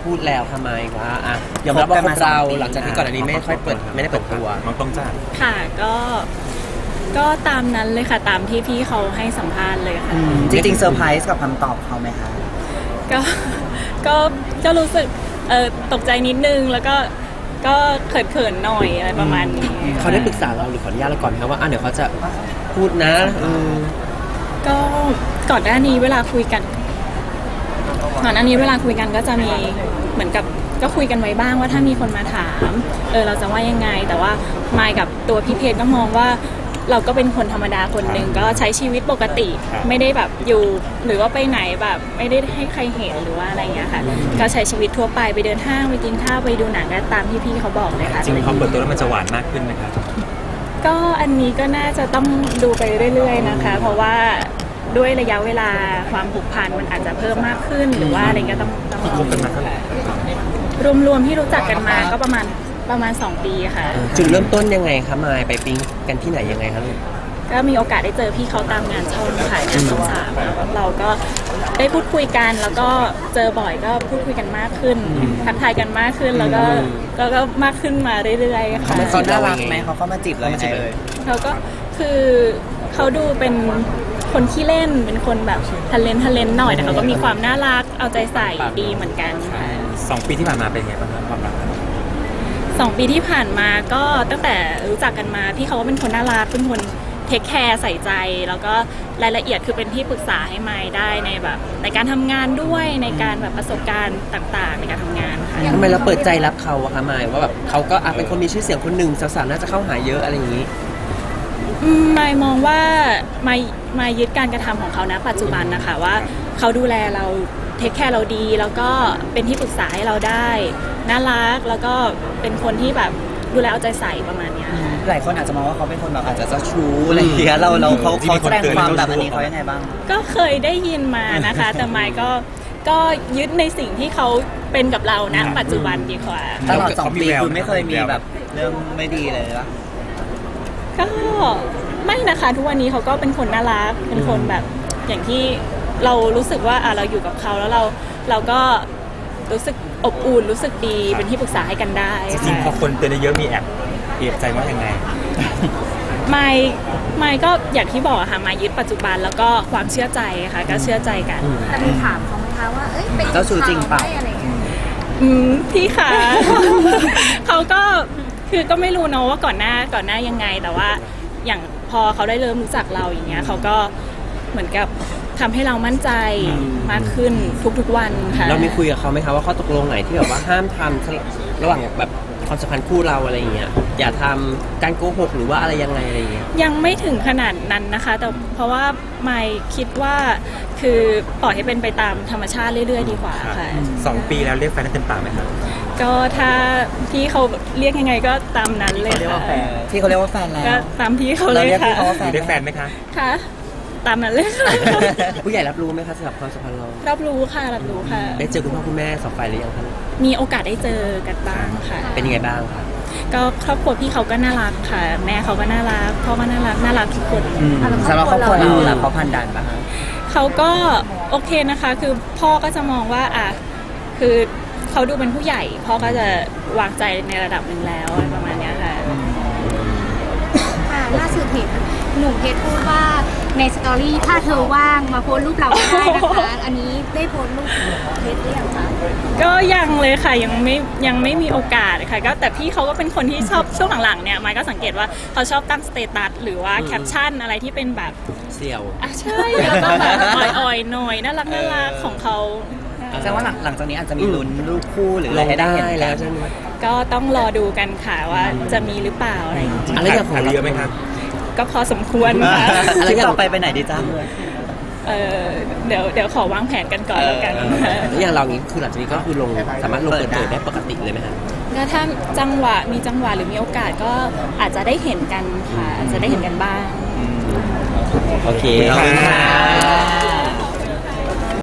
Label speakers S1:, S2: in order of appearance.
S1: มาพูดแล้วทำไมว่าอะยอมรับว่าคบเราหลังจากที่ก่อนอันนี้ไม่ค่อยเปิดไม่ได้เปิดตัว
S2: น้องต้องจ้า
S3: ค่ะก็ก็ตามนั้นเลยค่ะตามที่พี่เขาให้สัมภาษณ์เลยค่ะ
S4: จริงๆเซอร์ไพรส์กับคำตอบเขาไหมคะ
S3: ก็ก็จะรู้สึกเออตกใจนิดนึงแล้วก็ก็เขินๆหน่อยอะไรประมาณนี้
S1: เขาได้ปรึกษาเราหรือขออนุญาตเราก่อนไหมครับว่าอะเดี๋ยวเขาจะพูดนะอืม
S3: ก็ก่อนหน้านี้เวลาคุยกัน ก่อนหน้านี้เวลาคุยกันก็จะมีเหมือนกับก็คุยกันไว้บ้างว่าถ้ามีคนมาถามเออเราจะว่ายังไง แต่ว่ามายกับตัวพี่เพชรก็มองว่าเราก็เป็นคนธรรมดาคนหนึ่งก็ใช้ชีวิตปกติไม่ได้แบบอยู่หรือว่าไปไหนแบบไม่ได้ให้ใครเห็นหรือว่าอะไรอย่างเงี้ยค่ะ ก็ใช้ชีวิตทั่วไปไปเดินห้างไปกินข้าวไปดูหนังก็ตามที่พี่เขาบอกเลยค่ะ
S2: จริงๆพอเปิดตัวแล้วมันจะหวานมากขึ้นไหมครับ
S3: ก็อันนี้ก็น่าจะต้องดูไปเรื่อย ๆนะคะ เพราะว่า ด้วยระยะเวลาความผูกพันมันอาจจะเพิ่มมากขึ้น หรือว่าอะไรก็ต้องต้อง
S2: คบกันมาเท่าไหร่
S3: รวมๆที่รู้จักกันมาก็ประมาณประมาณ 2 ปีค่ะ
S1: จุดเริ่มต้นยังไงคะมายไปปิ๊งกันที่ไหนยังไงคะลูก
S3: ก็มีโอกาสได้เจอพี่เขาตามงานช่องค่ะงานช่องสามเราก็ได้พูดคุยกันแล้วก็เจอบ่อยก็พูดคุยกันมากขึ้น ทักทายกันมากขึ้นแล้วก็ก็ก็มากขึ้นมาเรื่อยๆค่ะ
S4: เขาน่ารักไหมเขาเข้ามาจีบเรายังไงเอ่ย
S3: เขาก็ คือเขาดูเป็นคนขี้เล่นเป็นคนแบบทะเลนทะเลนหน่อยแต่เขาก็มีความน่ารักเอาใจใส่ดีเหมือนกันค่ะ
S2: สองปีที่ผ่านมาเป็นไงบ้างครับความรัก
S3: สองปีที่ผ่านมาก็ตั้งแต่รู้จักกันมาพี่เขาก็เป็นคนน่ารักเป็นคนเทคแคร์ใส่ใจ แล้วก็รายละเอียดคือเป็นที่ปรึกษาให้ไมค์ได้ในแบบ ในการทำงานด้วยในการแบบประสบการณ์ต่างๆ ในการทำงานค่ะ
S1: ทำไมเราเปิดใจรับเขาอะคะมายว่าแบบเขาก็อะเป็นคนมีชื่อเสียงคนหนึ่งสาวๆน่าจะเข้าหาเยอะอะไรอย่างนี้
S3: อื มมายมองว่ามามายึดการกระทำของเขานะปัจจุบันนะคะว่าเขาดูแลเราเทคแคร์เราดี แล้วก็เป็นที่ปรึกษาให้เราได้น่ารักแล้วก็เป็นคนที่แบบดูแลเอาใจใส่ประมาณเนี้ยค่ะ
S4: หลายคนอาจจะมองว่าเขาเป็นคนแบบอาจจะเจ้าชู้อะไรอย่างเงี้ยเราเราเขาเขาแสดงความแบบอันนี้เขายังไงบ้าง
S3: ก็เคยได้ยินมานะคะ แต่มายก็ก็ยึดในสิ่งที่เขาเป็นกับเรานะปัจจุบันดีกว่า
S4: ตลอดสองปีคือไม่เคยมีแบบเรื่องไม่ดีเลยปะ
S3: ก็ ไม่นะคะทุกวันนี้เขาก็เป็นคนน่ารักเป็นคนแบบอย่างที่เรารู้สึกว่าอะเราอยู่กับเขาแล้วเราเราก็รู้สึกอบอุ่นรู้สึกดีเป็นที่ปรึกษาให้กันได้
S2: จริงๆพอ
S3: ค่ะ
S2: คนเตือนเยอะๆมีแอบเปรียบใจว่ายังไง
S3: ไม่ไม่ก็อย่างที่บอกอะค่ะมายึดปัจจุบันแล้วก็ความเชื่อใจค่ะก็เชื่อใจกัน
S5: แต่มีถามเขาไหมคะว่าเอ้ยเป็น
S4: เจ้าชู้จริงเปล่า
S5: ไม่อะไรอย่างเงี้ย
S3: อืมพี่คะเขาก็คือก็ไม่รู้เนอะว่าก่อนหน้าก่อนหน้ายังไงแต่ว่า อย่างพอเขาได้เริ่มรู้จักเราอย่างเงี้ยเขาก็เหมือนกับทำให้เรามั่นใจมากขึ้นทุกๆวันค่ะ
S1: เรามีคุยกับเขาไหมคะว่าข้อตกลงไหนที่แบบว่าห้ามทำระหว่างแบบ ความสัมพันธ์คู่เราอะไรอย่างเงี้ยอย่าทำการโกหกหรือว่าอะไรยังไงอะไรอย่างเงี้ย
S3: ยังไม่ถึงขนาดนั้นนะคะ แต่เพราะว่าไม่คิดว่าคือปล่อยให้เป็นไปตามธรรมชาติเรื่อยๆ ดีกว่าค่ะ
S2: สองปีแล้วเรียกแฟนได้เต็มปากไหมครับ
S3: ก็ถ้าพี่เขาเรียกยังไงก็ตามนั้นเลย
S4: เรียกว่า
S3: ค่ะ
S4: แฟนที่เขาเรียกว่าแฟนแล้
S3: ก็
S4: ว
S3: ตามพี่เขาเล
S4: เรา
S3: ย
S4: เรียก
S3: ค่ะ
S4: พี่เขาว่า
S2: ห
S4: แฟ
S2: รื
S4: น
S2: อเรียกแฟนไหมคะ
S3: ค่ะ ตามนั้นเลยค่ะ
S1: ผู้ใหญ่รับรู้ไหมคะสำหรับความสัมพันธ์เรา
S3: รับรู้ค่ะรับรู้ค่ะ
S1: ได้เจอคุณพ่อคุณแม่สองฝ่ายหรือยังคะ
S3: มีโอกาสได้เจอกันบ้างค่ะ
S1: เป็นยังไงบ้างคะ
S3: ก็ครอบครัวพี่เขาก็น่ารักค่ะ แม่เขาก็น่ารักพ่อก็น่ารักน่ารักทุกคน
S4: อืมสำหรับครอบครัวเราล่ะเขาพันดันปะคะ
S3: เขาก็โอเคนะคะ คือพ่อก็จะมองว่าอะคือเขาดูเป็นผู้ใหญ่ พ่อก็จะวางใจในระดับหนึ่งแล้วอะไรประมาณเนี้ยค่ะ
S5: ค่ะล่าสุดเห็นหนุ่มเพชรพูดว่าในสตอรี่ถ้าเธอว่างมาโพสต์รูปเราก็ได้นะคะ อันนี้ได้โพสต์รูปเพ็ชรหรือยังคะ
S3: ก็ยังเลยค่ะยังไม่ยังไม่มีโอกาสค่ะก็แต่พี่เขาก็เป็นคนที่ชอบช่วงหลังๆเนี่ยมายด์ก็สังเกตว่าเขาชอบตั้งสเตตัสหรือว่าแคปชั่นอะไรที่เป็นแบบ
S1: เสี่ยว
S3: อะใช่แล้วก็แบบอ่อยๆหน่อยน่ารักน่ารักของเขา
S4: แสดงว่าหลังหลังจากนี้อาจจะมีลุ้นรูปคู่หรืออะ
S1: ล
S4: ไรงให้ได้
S1: ได้
S4: เห็นกั
S1: แล้ว
S4: น
S1: ใช่ไหม
S3: ก็ต้องรอดูกันค่ะว่าจะมีหรือเปล่าอะไรอย่างเงี้ย
S1: อะไรอย่างของ
S2: ถ่าย
S1: เรา
S2: เยอะไหมครับ
S3: ก็พอสมควรค่ะ
S4: อะไรต่อไปไปไหนดีจ้า
S3: เออเดี๋ยวเดี๋ยวขอวางแผนกันก่อนแล้วกันค่ะ
S1: แล้วอย่างเรานี้คือหลังจากนี้ก็คือลงสามารถลงเปิดเผยได้ปกติเลยไหมคะ
S3: ก็ถ้าจังหวะมีจังหวะหรือมีโอกาสก็อาจจะได้เห็นกันค่ะอาจจะได้เห็นกันบ้าง
S1: โอเค
S2: ขอบคุณค่ะ